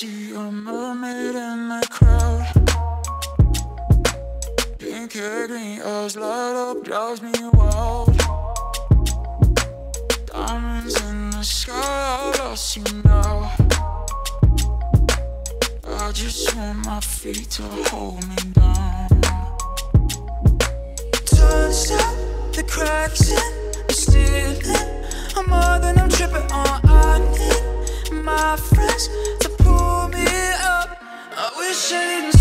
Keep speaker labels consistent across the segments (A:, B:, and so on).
A: see a mermaid in the crowd. Pink hair, green eyes light up, drives me wild. Diamonds in the sky, I lost you now. I just want my feet to hold me down.
B: Turns out the cracks in, I'm stealing I'm more than I'm tripping on, I need my friends I didn't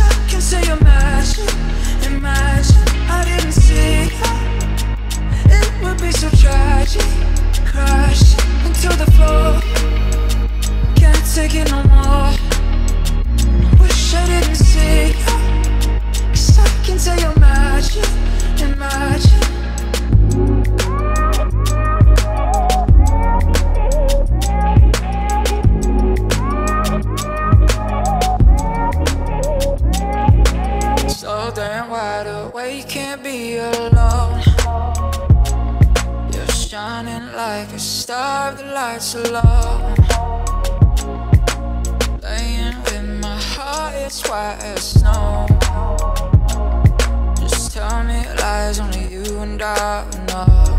B: I can say imagine, imagine I didn't. It would be so tragic. Crashing into the floor. Can't take it no
A: damn wide awake, can't be alone. You're shining like a star, the lights are low. Laying with my heart, it's white as snow. Just tell me lies, only you and I know.